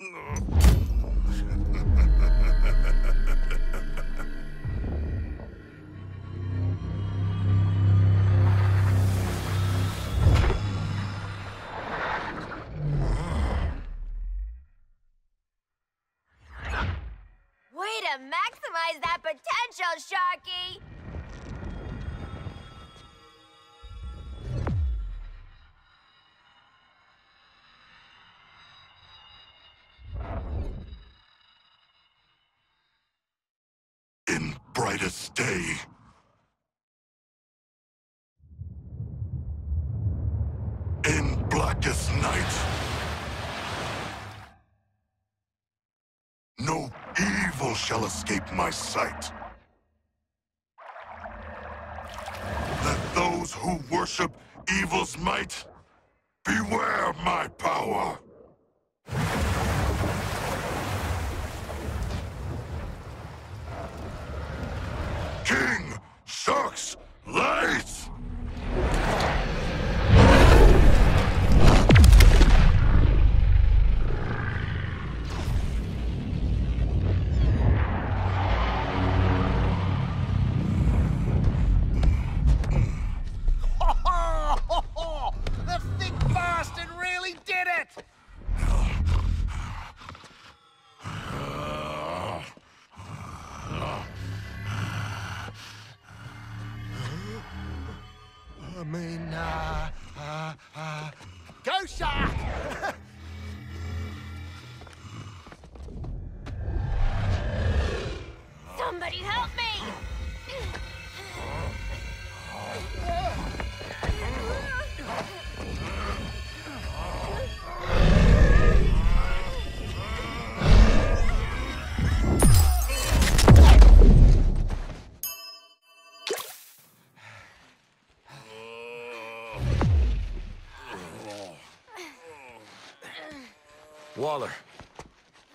Way to maximize that potential, Sharky! Day. In blackest night. No evil shall escape my sight. Let those who worship evil's might beware my power. I mean, uh, uh, uh, go shark! Waller.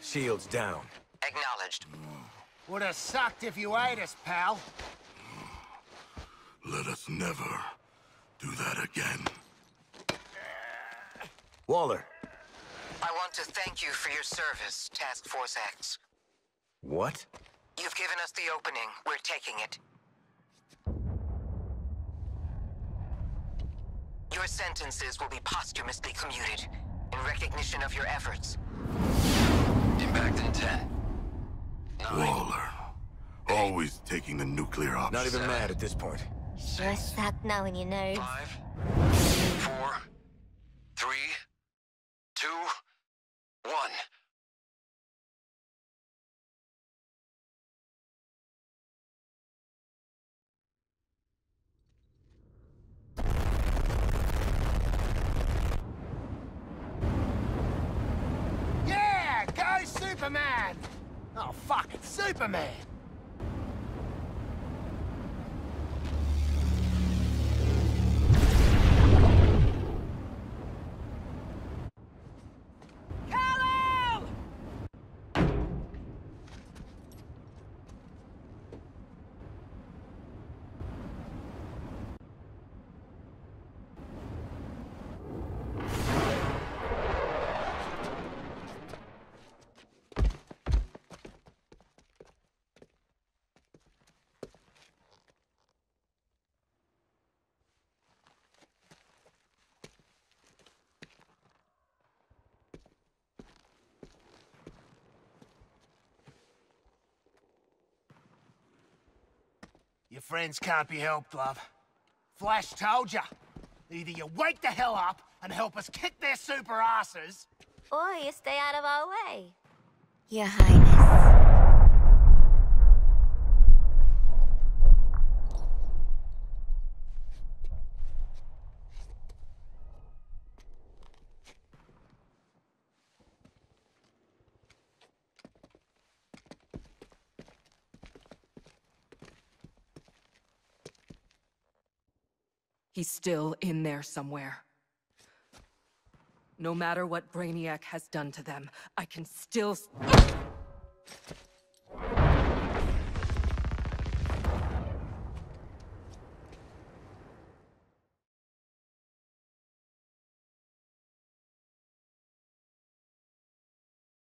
Shields down. Acknowledged. Would have sucked if you ate us, pal. Let us never do that again. Waller. I want to thank you for your service, Task Force X. What? You've given us the opening. We're taking it. Your sentences will be posthumously commuted in recognition of your efforts. Impact in 10. Waller. Always taking the nuclear option. Not even mad at this point. Sure suck knowing you nerds. Five, four, three, two, one. Superman! Oh, fuck, it's Superman! Friends can't be helped, love. Flash told ya. Either you wake the hell up and help us kick their super asses, Or you stay out of our way. Your Highness. He's still in there somewhere. No matter what Brainiac has done to them, I can still...